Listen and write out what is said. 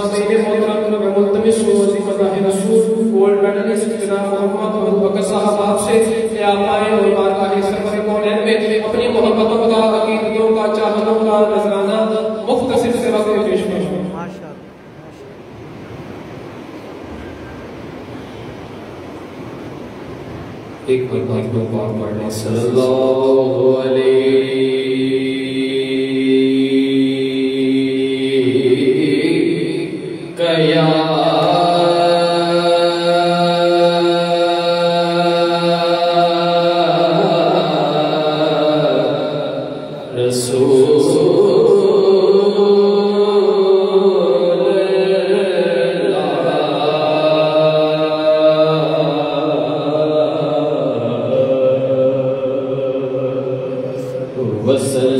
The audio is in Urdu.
سامعین محترم جناب ملتمی سوسی مذاہ رسول گولڈ میڈلسٹ جناب محمد عبد بکر صاحب آپ سے، کہ آپ آئے اور بارگاہ سرور مولین میں اپنی محبتوں کا عقیدتوں کا چاہتوں کا نذرانہ مختصر سے وقت پیش کریں ایک بار بھائی کو بار پڑھنا، صلی اللہ علیہ verses